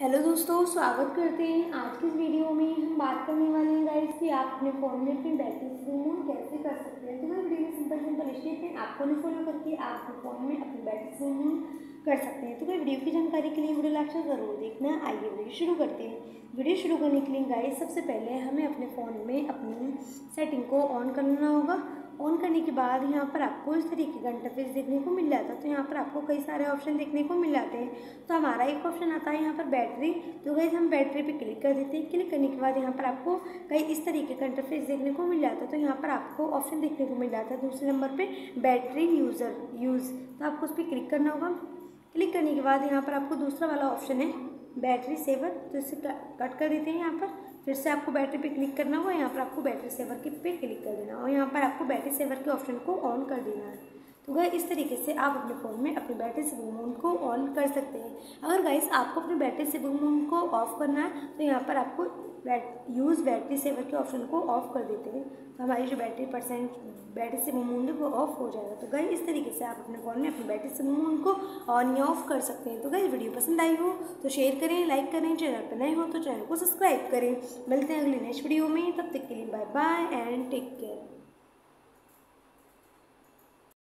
Hello दोस्तों, स्वागत करते हैं आज की इस वीडियो में। हम बात करने वाले हैं गाइस कि आप अपने फ़ोन में अपनी बैटरी रिमूव कैसे कर सकते हैं। तो मैं वीडियो सिंपल सिंपल स्टेप है आपको नहीं फॉलो करके आप अपने फ़ोन में अपनी बैटरी रिमूव कर सकते हैं। तो मैं वीडियो की जानकारी के लिए वीडियो लास्ट ज़रूर देखना। आइए वीडियो शुरू करते हैं। वीडियो शुरू करने के लिए गाइस सबसे पहले हमें अपने फ़ोन में अपनी सेटिंग को ऑन करना होगा। ऑन करने के बाद यहाँ पर आपको इस तरीके का इंटरफेस देखने को मिल जाता है। तो यहाँ पर आपको कई सारे ऑप्शन देखने को मिल जाते हैं। तो हमारा एक ऑप्शन आता है यहाँ पर बैटरी तो गई हम बैटरी पे क्लिक कर देते हैं। क्लिक करने के बाद यहाँ पर आपको कई इस तरीके का इंटरफेस देखने को मिल जाता है। तो यहाँ पर आपको ऑप्शन देखने को मिल जाता है दूसरे नंबर पर बैटरी यूज़र यूज़ तो आपको उस पर क्लिक करना होगा। क्लिक करने के बाद यहाँ पर आपको दूसरा वाला ऑप्शन है। बैटरी सेवर तो इसे कट कर देते हैं यहाँ पर। फिर से आपको बैटरी पे क्लिक करना होगा यहाँ पर आपको बैटरी सेवर के पे क्लिक कर देना और यहाँ पर आपको बैटरी सेवर के ऑप्शन को ऑन कर देना है। तो गए इस तरीके से आप अपने फ़ोन में अपनी बैटरी सेविंग मोड को ऑन कर सकते हैं। अगर गाइस आपको अपनी बैटरी सेविंग मोड को ऑफ़ करना है तो यहाँ पर आपको बैट यूज़ बैटरी सेवर के ऑप्शन को ऑफ़ कर देते हैं। तो हमारी जो battery percent battery saving mode है, वो ऑफ़ हो जाएगा। तो गई इस तरीके से आप अपने फ़ोन में अपनी बैटरी सेविंग मोड को ऑन या ऑफ़ कर सकते हैं। तो गई वीडियो पसंद आई हो तो शेयर करें लाइक करें। चैनल पर नए हो तो चैनल को सब्सक्राइब करें। मिलते हैं अगले नेक्स्ट वीडियो में। तब तक के लिए bye bye and take care